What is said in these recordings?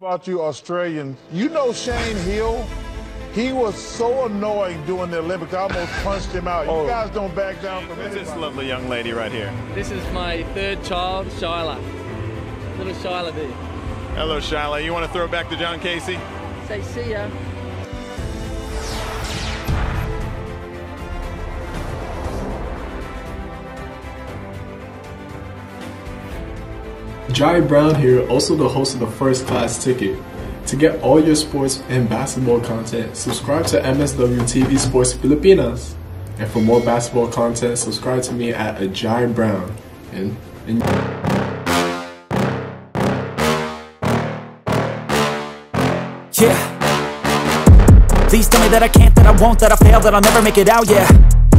About you Australians, you know Shane Heal? He was so annoying during the Olympics. I almost punched him out. You Oh. guys don't back down from Who's this lovely young lady right here? This is my third child, Shyla. Little Shyla there. Hello, Shyla. You want to throw it back to John Casey? Say see ya. Ajayi Browne here, also the host of the First Class Ticket. To get all your sports and basketball content, subscribe to MSW TV Sports Pilipinas. And for more basketball content, subscribe to me at Ajayi Browne. And, and Yeah. Please tell me that I can't, that I won't, that I fail, that I'll never make it out, yeah.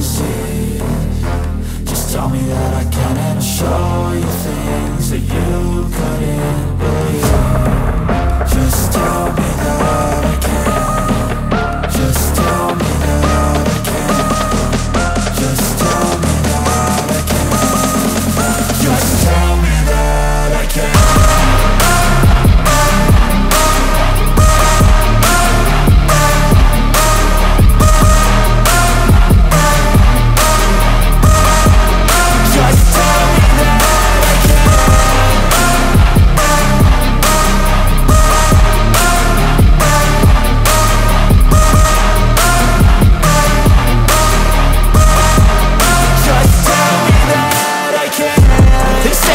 disease Just tell me that I can and show you things that you couldn't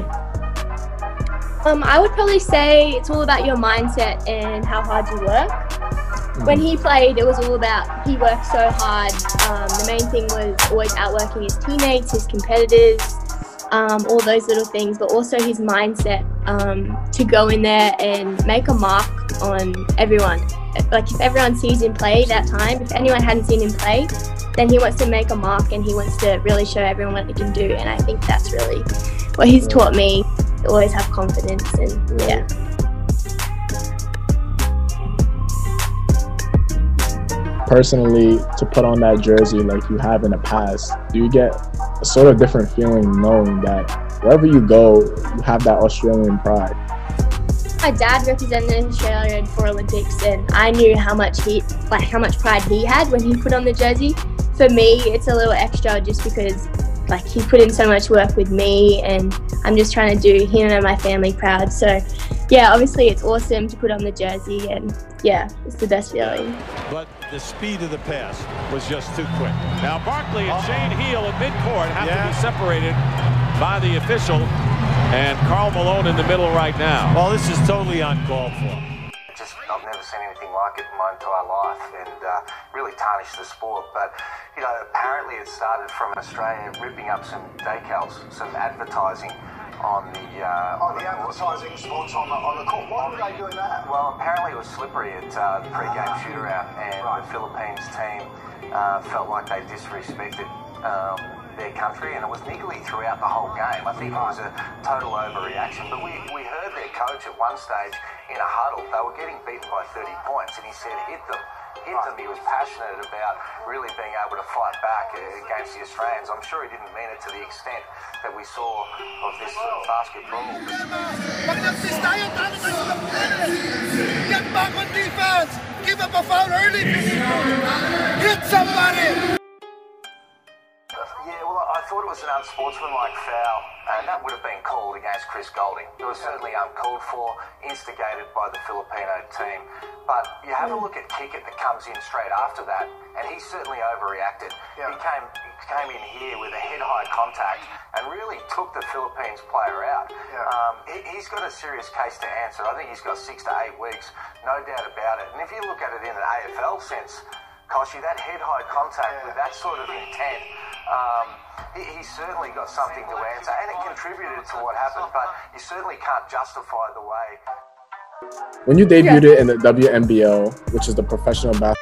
do. Um, I would probably say it's all about your mindset and how hard you work. When he played, it was all about he worked so hard. Um, the main thing was always outworking his teammates, his competitors, um, all those little things, but also his mindset um, to go in there and make a mark on everyone. Like if everyone sees him play that time, if anyone hadn't seen him play, then he wants to make a mark and he wants to really show everyone what he can do. And I think that's really what he's taught me. to Always have confidence and yeah. Personally, to put on that jersey like you have in the past, do you get a sort of different feeling knowing that wherever you go, you have that Australian pride? My dad represented Australia in for Olympics, and I knew how much he, like how much pride he had when he put on the jersey. For me, it's a little extra just because, like, he put in so much work with me, and I'm just trying to do him and my family proud. So, yeah, obviously it's awesome to put on the jersey, and yeah, it's the best feeling. but the speed of the pass was just too quick. Now Barkley and Shane Heal at midcourt have to be separated by the official, and Karl Malone in the middle right now. Well, this is totally uncalled for. Never seen anything like it my entire life and uh, really tarnished the sport. But, you know, apparently it started from Australia ripping up some decals, some advertising on the uh, oh, the, the advertising spots on the on the court. Why were they doing that? Well, apparently it was slippery at uh, the pre-game ah, shootout, and right. the Philippines team uh, felt like they disrespected. Um, their country, and it was niggly throughout the whole game. I think it was a total overreaction. But we, we heard their coach at one stage in a huddle, they were getting beaten by 30 points, and he said, hit them hit them. He was passionate about really being able to fight back against the Australians. I'm sure he didn't mean it to the extent that we saw of this uh, basketball. Get back on defense! Give up a foul early! Hit somebody! Was an unsportsmanlike foul, and that would have been called against Chris Goulding. It was certainly uncalled for, instigated by the Filipino team. But you have a look at Kickert that comes in straight after that, and he certainly overreacted. Yeah. He came he came in here with a head-high contact and really took the Philippines player out. Yeah. Um, he, has got a serious case to answer. I think he's got six to eight weeks, no doubt about it. And if you look at it in an AFL sense, Koshi, that head-high contact yeah. with that sort of intent um, he, he, certainly got something to answer, and it contributed to what happened, but you certainly can't justify the way. When you debuted yeah. in the WNBL, which is the professional basketball.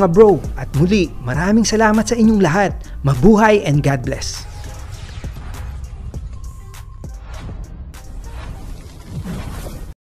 Mga bro. At muli, maraming salamat sa inyong lahat. Mabuhay and God bless.